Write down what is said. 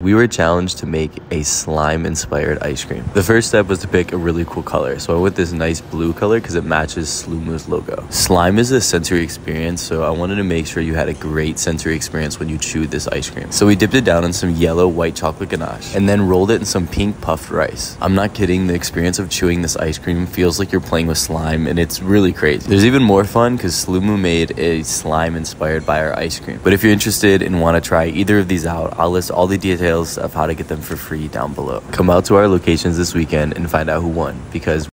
We were challenged to make a slime inspired ice cream. The first step was to pick a really cool color. So I went with this nice blue color because it matches Sloomoo's logo. Slime is a sensory experience, so I wanted to make sure you had a great sensory experience when you chewed this ice cream. So we dipped it down in some yellow white chocolate ganache and then rolled it in some pink puffed rice. I'm not kidding, the experience of chewing this ice cream feels like you're playing with slime and it's really crazy. There's even more fun because Sloomoo made a slime inspired by our ice cream. But if you're interested and want to try either of these out, I'll list all the details details of how to get them for free down below. Come out to our locations this weekend and find out who won because